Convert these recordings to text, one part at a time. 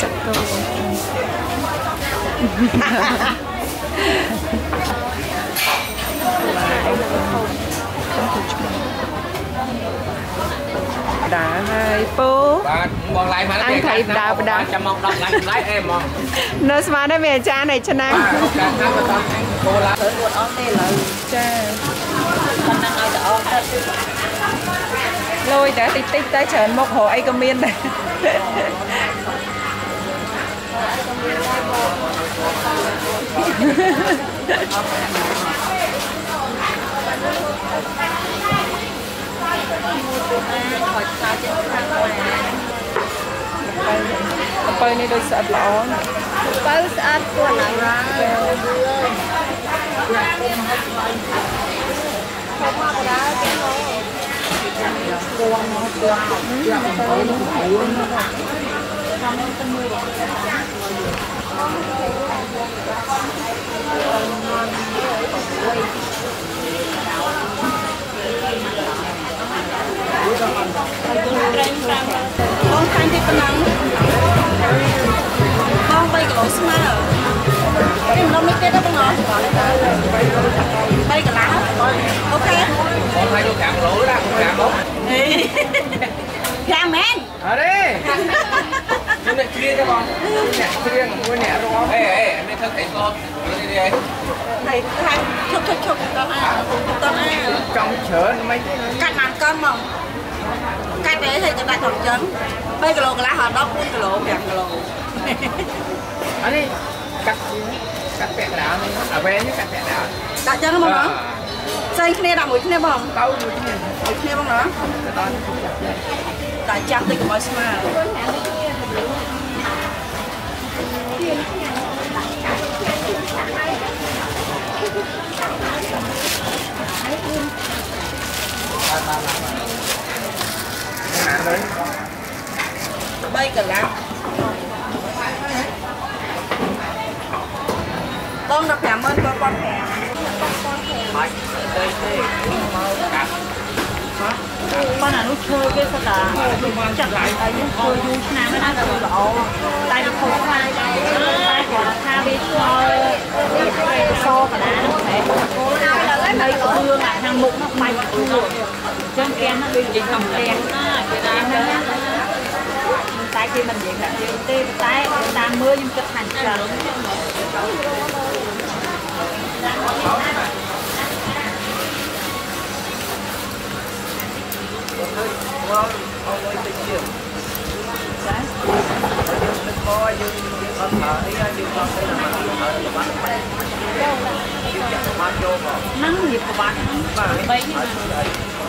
សាក់គោដើរហើយពូបាទបងឡាយមកអញថៃដើរបដាចាំមក10ឡាយឡាយអេហ្មងនៅស្មានដែរមានអាចារ្យនៃឆ្នាំបាទការថាបើតគោឡាអត់អស់ទេឡើយចាប៉ុណ្ណឹងឲ្យតែអស់ទៅ លុយតែតិចតិចតែច្រើនមុខរកអីក៏មានដែរខត់ខ្លោចចិត្តខាងណាអំពៅនេះដូចស្អិតល្អណាស់បើស្អាតគួរណាស់រាខំមកដាគេហៅ បងខាញ់ទីប៉ុណ្ណឹងបង3គីឡូស្មើគេមិននោះទៀតទេបងអត់3កន្លះអូខេបងឡាយយក5គីឡូណា5មក 5មែនអរេខ្ញុំអ្នកជ្រៀងទេបងអ្នកជ្រៀងមួយអ្នករំអេអេនេះធ្វើកៃកោនេះនេះហើយខាងឈប់ឈប់ឈប់តោះអាតោះអាចង់ច្រើនមិនកាត់បានកន់មកកាត់ទៅឲ្យទៅដាក់ក្នុងចឹង3គីឡូកន្លះដល់14គីឡូ5គីឡូអានេះកាត់កាត់ពាក់កណ្ដាលនេះអាវែងនេះកាត់ពាក់កណ្ដាលដាក់ចឹងហ្មងបង ផ្សេងគ្នាដាក់មួយគ្នាបងទៅមួយគ្នាមួយគ្នាបងណាទៅដល់ដាក់ចាំតិចកុំឲ្យស្មើណាទៅ3កន្លះបងដល់50000បងបងបាច់ ទៅទេមកកាត់បងអានោះឈើគេស្ដាចាក់ឲ្យយើងធ្វើយូរឆ្នាំណាស់ទៅល្អតែវាខុសខ្លាំងតែគាត់ថាវាឆ្លល់វាសកណ្ដាលហ្នឹងតែនៅក្បឿងអាខាងមុខនោះបាច់គួរចឹងគេហ្នឹងវានិយាយកំពែងណាគេថាហ្នឹងតែគេមិននិយាយថាយើងទេតែតាមមើលខ្ញុំគិតថាចឹងម យើងអត់ប្រើអីយើងអត់ទៅណាមកប្រើបាត់បាត់យើងចាក់មកចូលមកហ្នឹងវាប្របាក់ហ្នឹងបាទបីហ្នឹង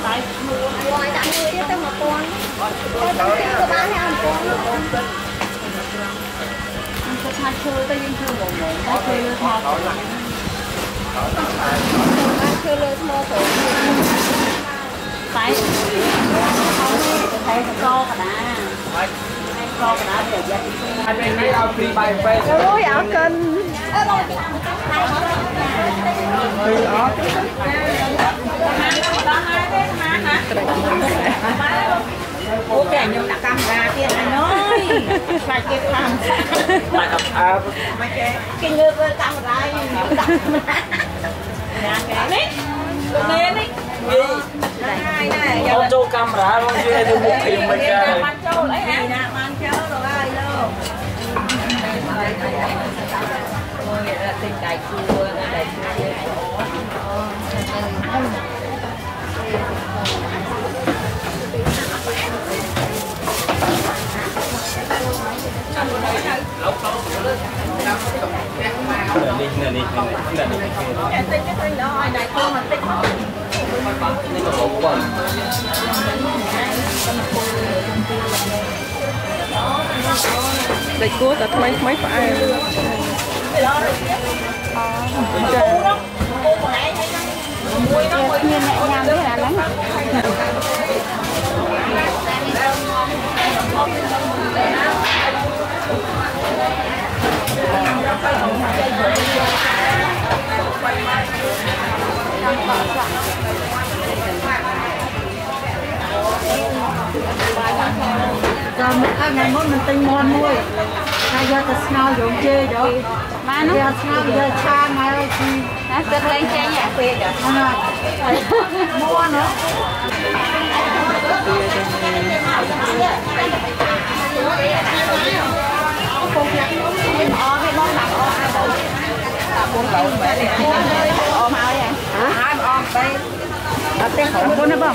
តែឈ្មោះ ngoài đã nuôi đi tới một con អត់ tôi tao kêu của ba hay ăn con luôn ខ្ញុំគិតថាឈើទៅយើងឈើងងតែឈើលើថត ăn kêu lưỡi mơ khổ តែតែកកកដា ហើយកកដាវាយ៉ាអត់នេះឲ្យព្រីបាយពេកអូយអរគុណគឺអត់អូគេខ្ញុំដាក់កាមេរ៉ាទៀតអញអើយខ្លាចគេខាំបាច់អត់អើមកគេគេងើបកាមេរ៉ាខ្ញុំដាក់កាមេរ៉ាណាគេនេះនេះនេះហើយណែយកចូលកាមេរ៉ាមកនិយាយទៅមុខខ្ញុំមិនកើត đồ lấy hả? Nè, mang chớ đồ ai luôn. Ôi, là tình đại chua, đại chua. đi nè đi nè đi nè đi cái thằng đó ai đại con mình tích không ដល់ឲ្យដៃគួរមកទិញមកនេះក៏បងបងតែគួរតែថ្មីថ្មីផ្អែម nhìn mẹ nhầm thế là lắm ក ចាំថ្ងៃមុនមិនទិញមាន់មួយហើយយកទៅស្ងោរយំជេយក បាន យកស្ងោរយកឆាមកឲ្យជី ណាទឹកលេងចេញអាពេកអា ហ្នឹងហើយមាន់ហ៎ អស់គេបងដាក់អស់ទៅ bốn lẩu bé này អស់មកហើយ hai mà om đây អត់ទេខំពុនណាបង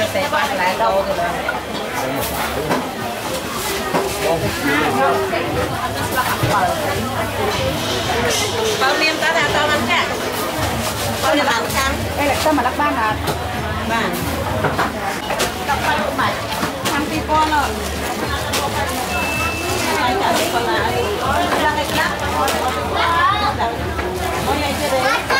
nó sẽ bắt lại tao ăn cả bao niêm ăn cắn đây là tao mà lắc ban à ban cặp ban của mày ăn pi con rồi Hãy subscribe cho kênh Ghiền Mì Gõ Để không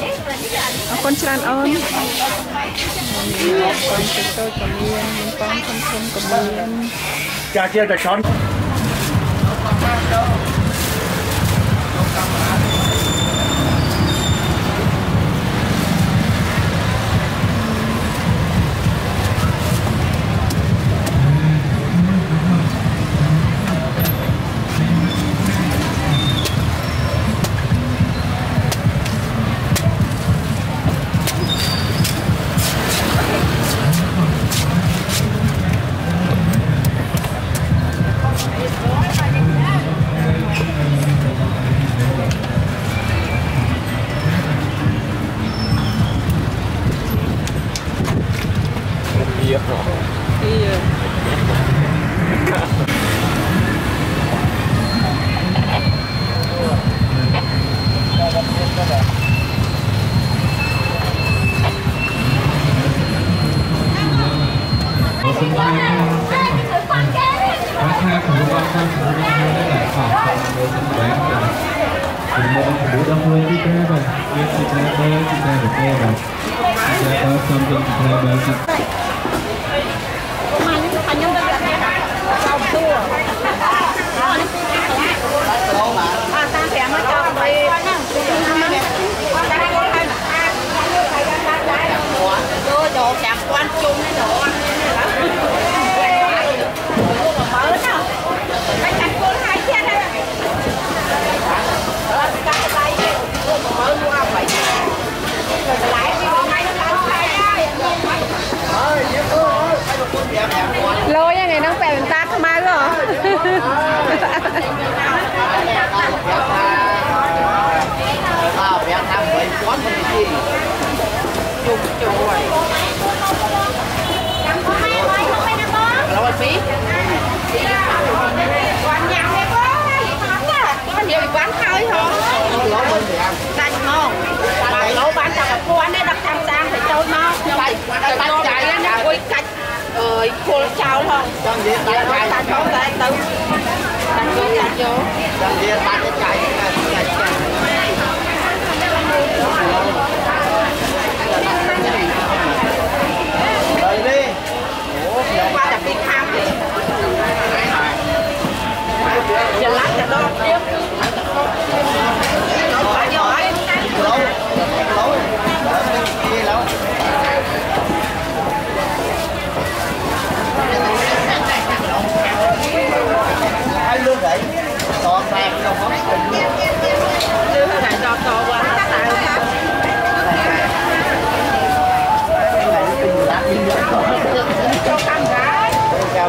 អរគុណច្រើនអូនមានអរគុណទៅទៅក៏មានមានបងធំធំក៏មាន cha chia cho chón ร Welcome to the Brazil. tao bé tham với quán mình gì chụp chụp rồi là bác sĩ quán nhà bán tao mà cô anh ấy đặt tham sang thì trôi mau tay tay tay tay tay tay tay tay tay tay tay tay tay tay 有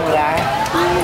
người ta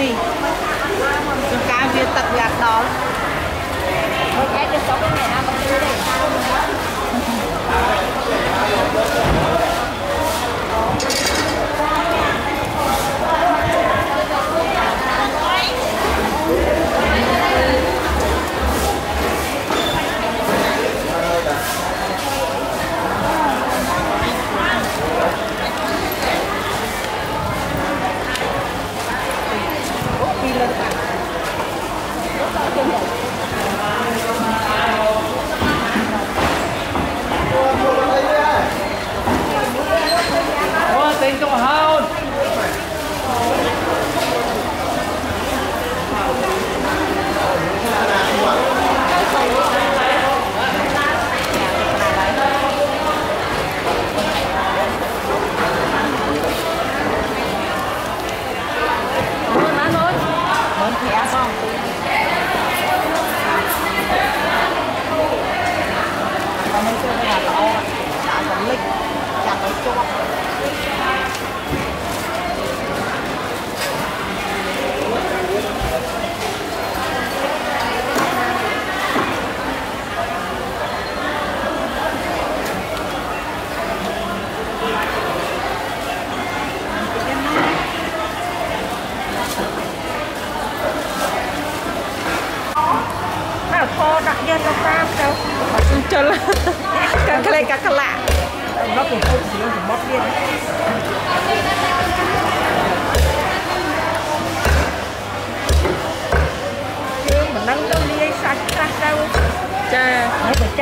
នេះចំការវាទឹកវាអត់ដល់មកឯងទៅសុំអ្នកណាមកជួយទេ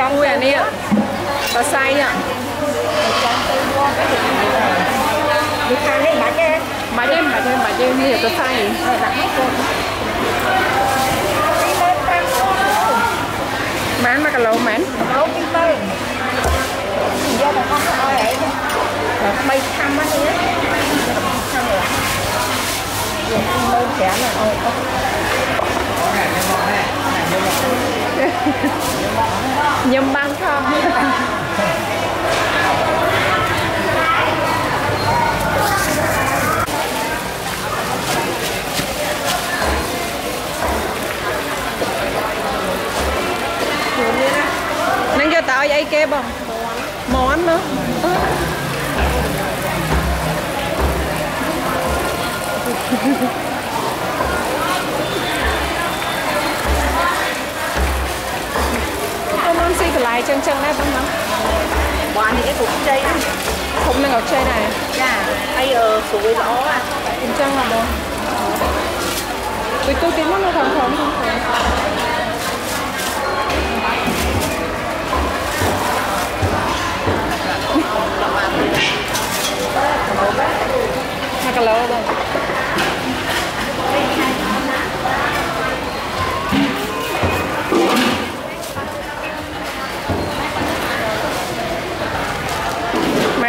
nó phải trong មួយអានេះបសៃอ่ะ វាខាងនេះមិនទេ មកទេមកទេមកទេនេះបសៃ ដាក់មកកូនពីមើលតាមខ្លួន ម៉ាន1គីឡូម៉ាន ទៅពីមើលយកទៅអស់ទៅឲ្យឯងថ្មីខាំមកនេះខាំមកយកពីមើលប្រាំឲ្យអស់ nhâm băng không? Nâng cho tao vậy kia bông. Món nữa Thank you. ចឹងដែរបងណាបងនេះឯងគ្រប់ជ័យណាគ្រប់នឹងអត់ជ័យដែរចាហើយស្រួយល្អណាអញ្ចឹងហ៎បងទៅទូទីមកនៅខាងខាងណាកឡោបង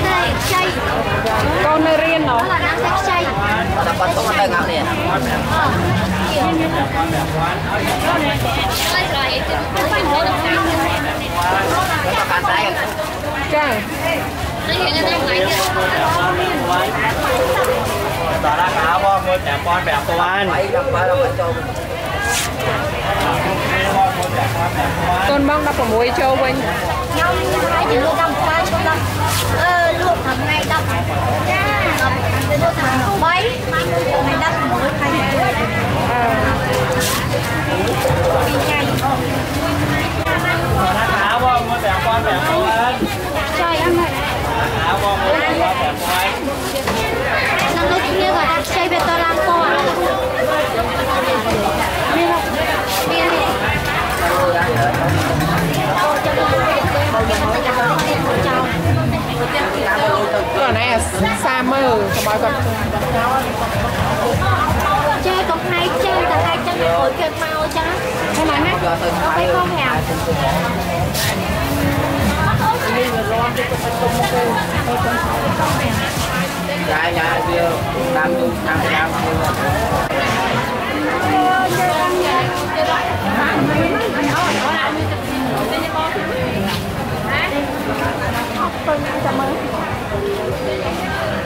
nó mang của lâu mà. lại. អញ្ចឹងយ៉ាទៅសក់ឯបង Tao đây, tao đây. សាយ Tại vậy. Đang đây chay. កូននៅរៀនណោះ Nó là đang thích chay. Tao con không có tay ngắm nè. Đây rồi. Tôi phải mua được cái. Tao cắn tay. ចា Nó hiện ra đây ngoài kia. តើដាក់កាបងមួយ5 5 5000 Phải gặp phải là phải cho កូនបង16ចូលវិញ Nhau hai thì luôn năm ba cho năm. Ờ, luôn thằng ngày đập. Nha. Luôn thằng mấy. Ngày đập mỗi hai. អឺ Đi nhanh. ដាក់កាបងមួយ5 5 5000 Trời ăn này. កា ừ xong rồi chơi còn hai chơi là hai trăm ngồi kêu mau chứ không mà nè có phải không hả? Dạ dạ điều đang đúng đang đang Hãy subscribe cho kênh Ghiền Mì Gõ Để không bỏ lỡ những video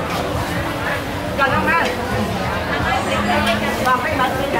กันทั้งนั้นทำให้สิ่งใดก็จะทำให้มันสิ่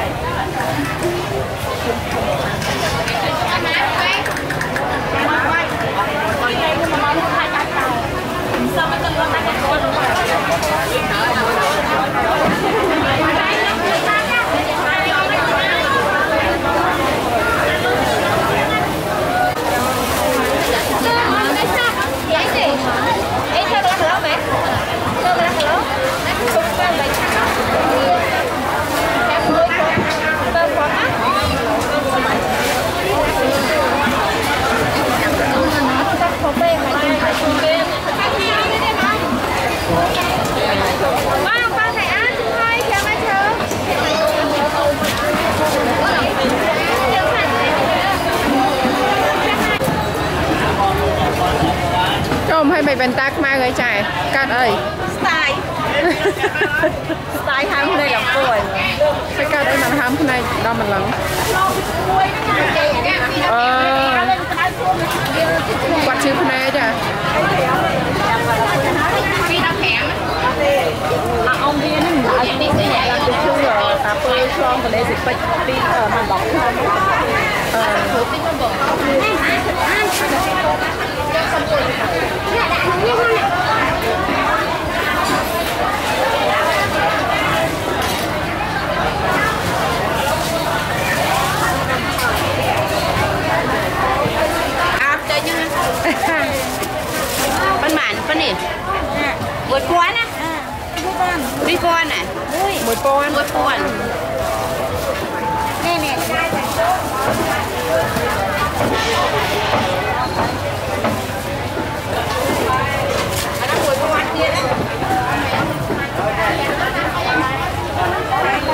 bạch pin ở màn bóng ờ. Pin màn bóng Bên màn, bên nè. Vượt quá nè Đi con à? Mười con Mười con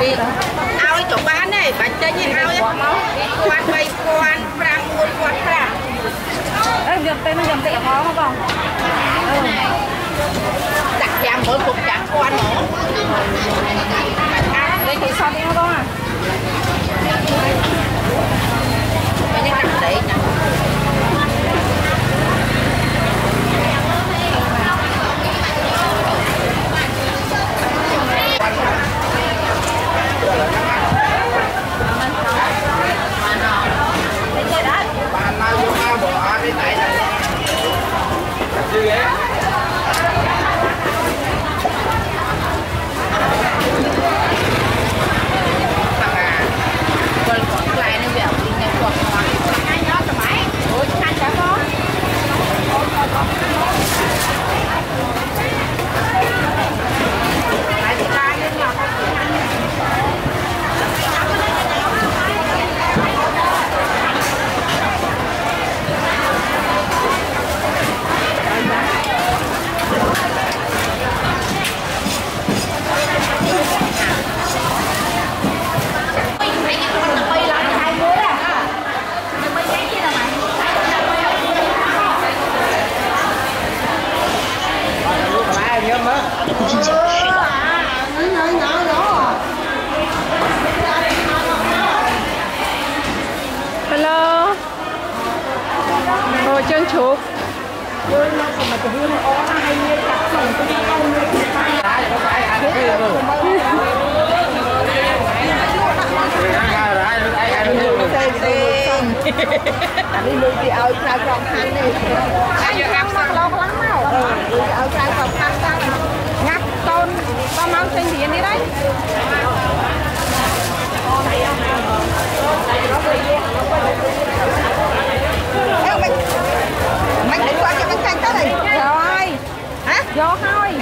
ពីឲ្យទៅបានទេបាច់ចេញឲ្យមក1000 3000 5000 5អឺយកទៅនឹងយកតិចហ្មងបងដាក់យ៉ាងមើលពុកចាក់គាត់ហ្មង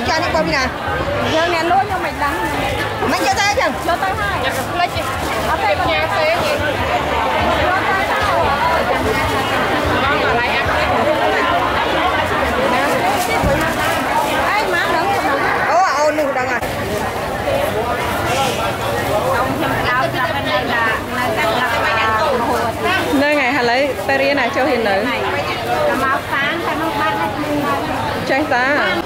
cho nó coi như này. Giờ nè luôn cho mạch đắng mạch cho tay chừng cho tay hai. Lấy chị. Ở con còn nhà thế chị. Vâng, và lại ăn Ai má đứng Ồ, ồ, nụ đang à. Nơi ngày hà lấy Paris này cho hiện nữ Chẳng ta à?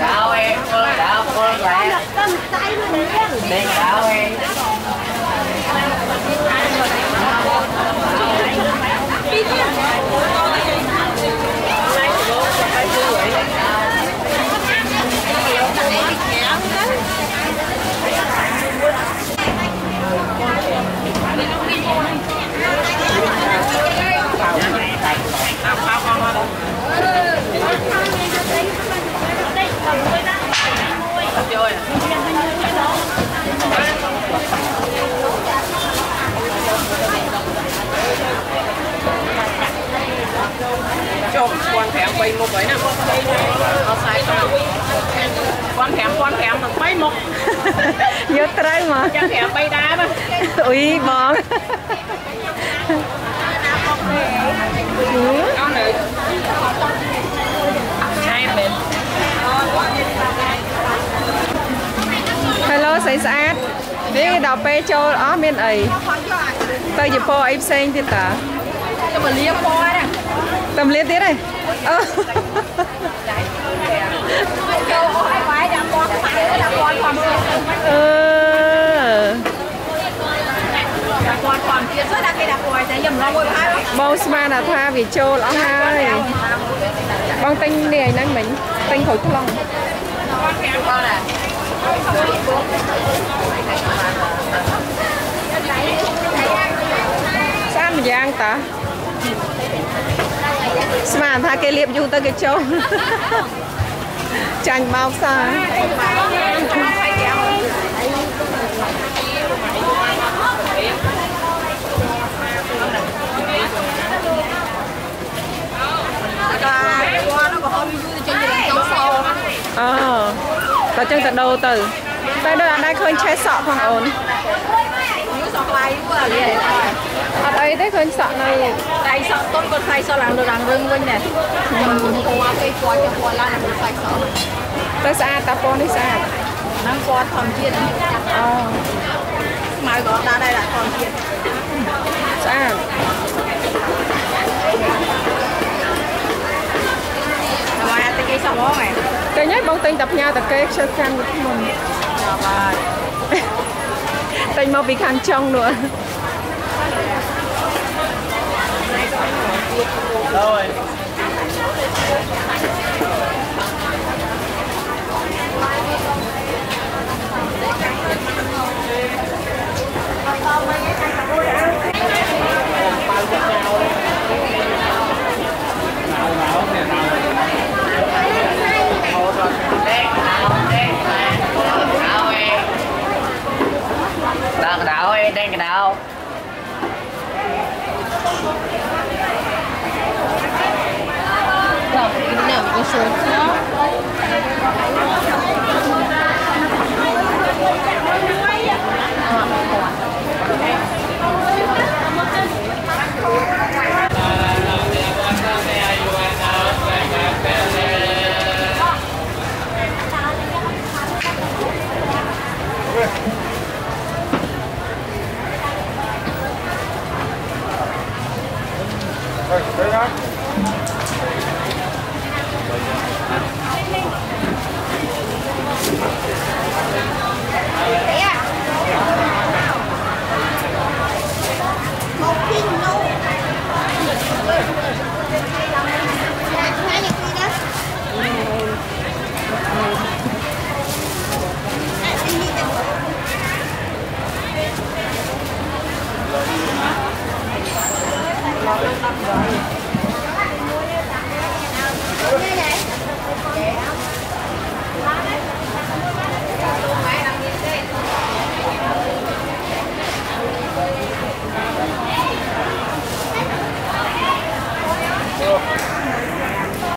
Đau em, đau con là tâm tay mình riêng. Đau em. Con thèm bay một ấy nè Nó sai con Con thèm, con thèm, nó bay một យកត្រូវមក Chắc thèm bay đá mà អ៊ុយបង Con này Hai bên ហេឡូស្អីស្អាតនេះដល់ពេលចូលអស់មានអីទៅជាពណ៌អីផ្សេងទៀតតា Cho mà lia po nè តំលៀតទៀត ឯងអឺ Châu có ai quái đạp con phải là con còn អឺ con còn kia rất là cái đạp quái thế nhầm nó ngồi hai បងស្មានថាវាចូលអស់ហើយបងទិញនេះឯហ្នឹងមិញទិញក្រូចថ្លុង con à ស្អាតម្យ៉ាងតា ស្មានថាគេលាបយូរទៅគេចូលចាញ់បោកសា qua nó còn không vui cho nhìn châu sâu អឺតើចឹងទៅដូរទៅតែដូចអត់ដែរឃើញឆេះសក់ផងអូន như sọt lại quá là vậy អត់អីទេឃើញសក់នៅ đây sọt tốt con thay sọt làm đồ đằng rừng quanh nè qua cây qua cho qua lại là một thay sọt ទៅស្អាតតាពណ៌នេះស្អាត nó qua thầm chiên អូ mai gọi ra đây là thầm chiên ស្អាត mai ăn cái sọt bó mày ទិញហើយបងទិញតែផ្ញើតាគេខ្ជិលខាងមុនទិ Tranh mau bị khang trong nữa. Rồi. Hãy đây đang cái Hãy subscribe cho kênh Ghiền Mì Gõ Để không bỏ lỡ những video hấp dẫn